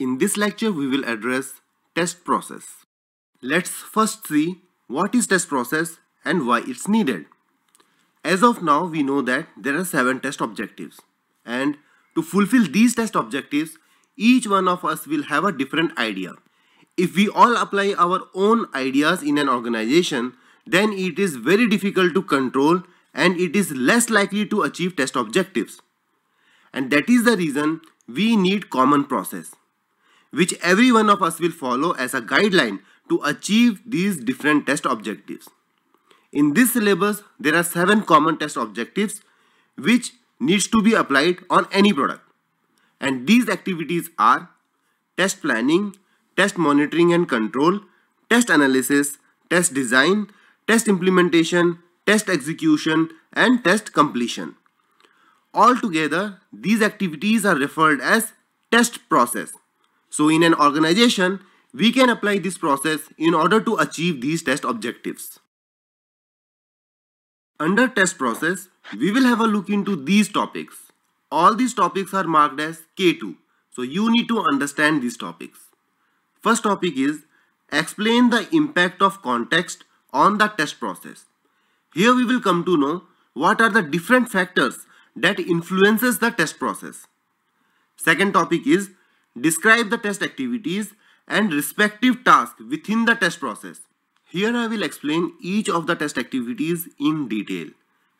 In this lecture, we will address test process. Let's first see what is test process and why it's needed. As of now, we know that there are seven test objectives and to fulfill these test objectives, each one of us will have a different idea. If we all apply our own ideas in an organization, then it is very difficult to control and it is less likely to achieve test objectives. And that is the reason we need common process which every one of us will follow as a guideline to achieve these different test objectives. In this syllabus, there are seven common test objectives which needs to be applied on any product. And these activities are test planning, test monitoring and control, test analysis, test design, test implementation, test execution and test completion. Altogether, these activities are referred as test process. So in an organization, we can apply this process in order to achieve these test objectives. Under test process, we will have a look into these topics. All these topics are marked as K2. So you need to understand these topics. First topic is explain the impact of context on the test process. Here we will come to know what are the different factors that influences the test process. Second topic is Describe the test activities and respective tasks within the test process. Here I will explain each of the test activities in detail.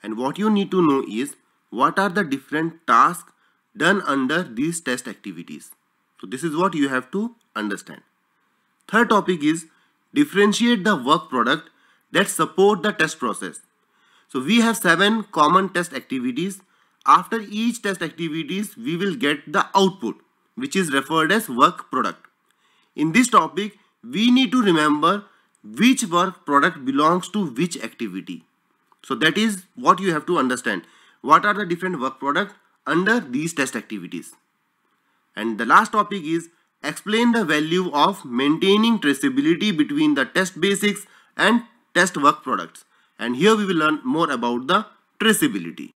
And what you need to know is what are the different tasks done under these test activities. So this is what you have to understand. Third topic is differentiate the work product that support the test process. So we have seven common test activities. After each test activities, we will get the output which is referred as work product. In this topic, we need to remember which work product belongs to which activity. So that is what you have to understand. What are the different work product under these test activities? And the last topic is explain the value of maintaining traceability between the test basis and test work products. And here we will learn more about the traceability.